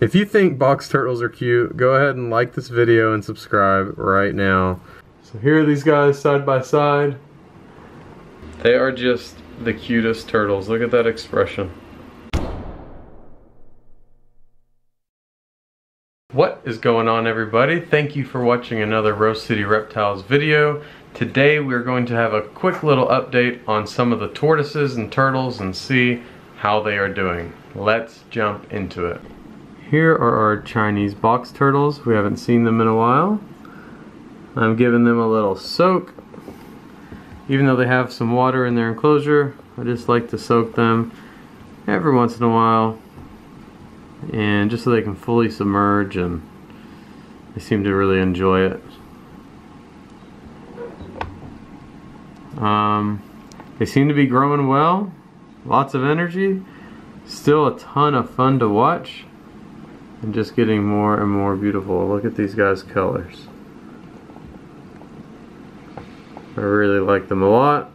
If you think box turtles are cute, go ahead and like this video and subscribe right now. So here are these guys side by side. They are just the cutest turtles. Look at that expression. What is going on everybody? Thank you for watching another Rose City Reptiles video. Today we're going to have a quick little update on some of the tortoises and turtles and see how they are doing. Let's jump into it. Here are our Chinese box turtles. We haven't seen them in a while. I'm giving them a little soak. Even though they have some water in their enclosure, I just like to soak them every once in a while. And just so they can fully submerge and they seem to really enjoy it. Um, they seem to be growing well, lots of energy, still a ton of fun to watch and just getting more and more beautiful. Look at these guys' colors. I really like them a lot.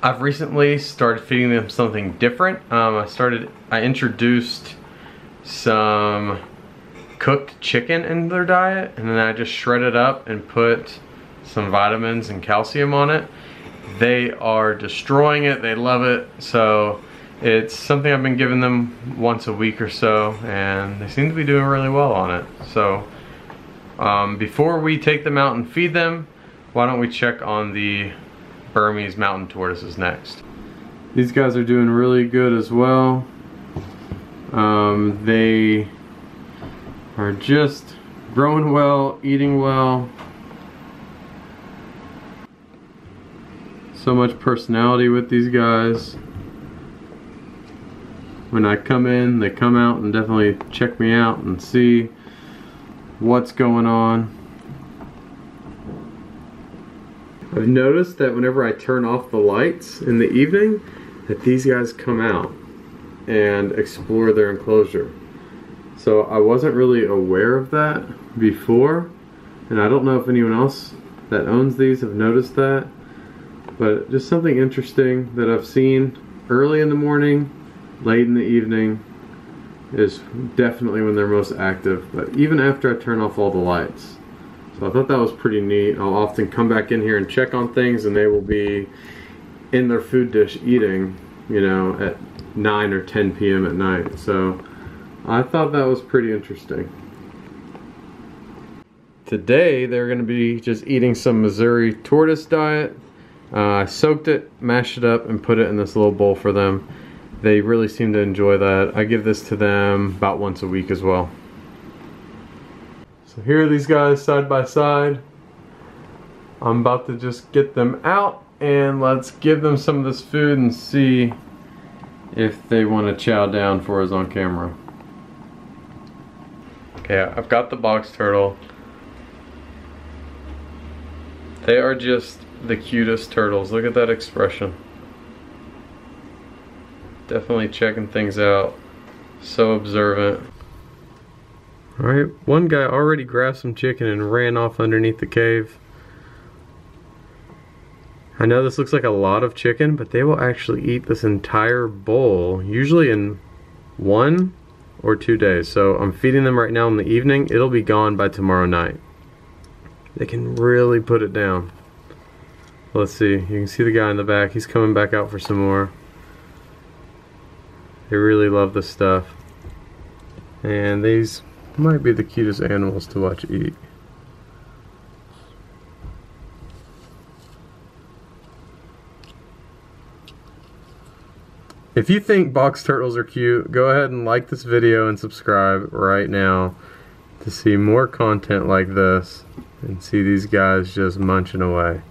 I've recently started feeding them something different. Um, I started, I introduced some cooked chicken in their diet and then I just shredded it up and put some vitamins and calcium on it. They are destroying it, they love it, so it's something I've been giving them once a week or so and they seem to be doing really well on it. So um, before we take them out and feed them, why don't we check on the Burmese mountain tortoises next. These guys are doing really good as well. Um, they are just growing well, eating well. So much personality with these guys when I come in, they come out and definitely check me out and see what's going on. I've noticed that whenever I turn off the lights in the evening, that these guys come out and explore their enclosure. So I wasn't really aware of that before, and I don't know if anyone else that owns these have noticed that, but just something interesting that I've seen early in the morning late in the evening is definitely when they're most active, but even after I turn off all the lights. So I thought that was pretty neat. I'll often come back in here and check on things and they will be in their food dish eating, you know, at 9 or 10 p.m. at night. So I thought that was pretty interesting. Today they're going to be just eating some Mazuri tortoise diet. Uh, I soaked it, mashed it up, and put it in this little bowl for them they really seem to enjoy that. I give this to them about once a week as well. So here are these guys side by side. I'm about to just get them out and let's give them some of this food and see if they want to chow down for us on camera. Okay, I've got the box turtle. They are just the cutest turtles. Look at that expression. Definitely checking things out. So observant. Alright, one guy already grabbed some chicken and ran off underneath the cave. I know this looks like a lot of chicken, but they will actually eat this entire bowl, usually in one or two days. So I'm feeding them right now in the evening. It'll be gone by tomorrow night. They can really put it down. Let's see, you can see the guy in the back. He's coming back out for some more. They really love the stuff. And these might be the cutest animals to watch eat. If you think box turtles are cute, go ahead and like this video and subscribe right now to see more content like this and see these guys just munching away.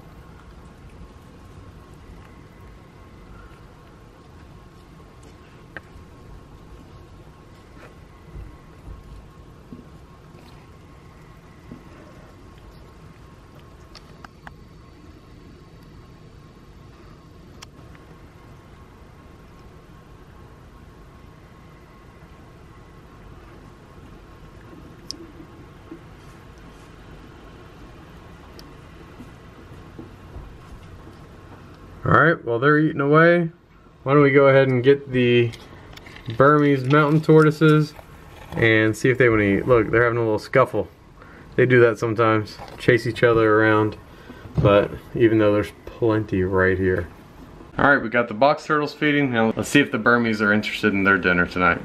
Alright, while they're eating away, why don't we go ahead and get the Burmese mountain tortoises and see if they want to eat. Look, they're having a little scuffle. They do that sometimes, chase each other around. But even though there's plenty right here. All right, we got the box turtles feeding. Now let's see if the Burmese are interested in their dinner tonight.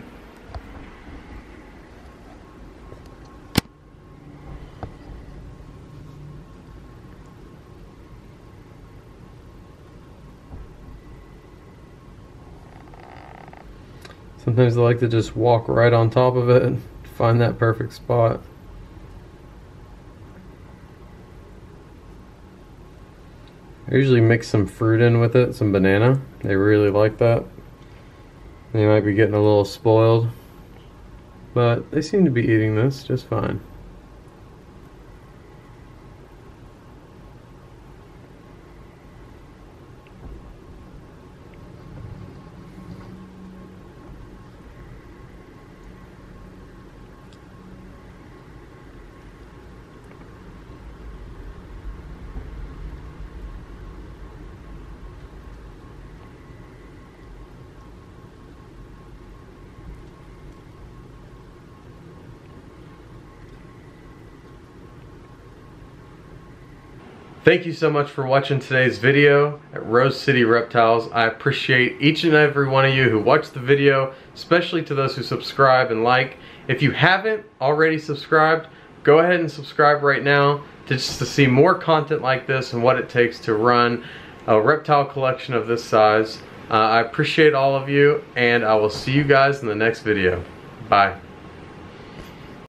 Sometimes I like to just walk right on top of it and find that perfect spot. I usually mix some fruit in with it, some banana. They really like that. They might be getting a little spoiled, but they seem to be eating this just fine. Thank you so much for watching today's video at Rose City Reptiles. I appreciate each and every one of you who watched the video, especially to those who subscribe and like. If you haven't already subscribed, go ahead and subscribe right now to just to see more content like this and what it takes to run a reptile collection of this size. Uh, I appreciate all of you and I will see you guys in the next video. Bye.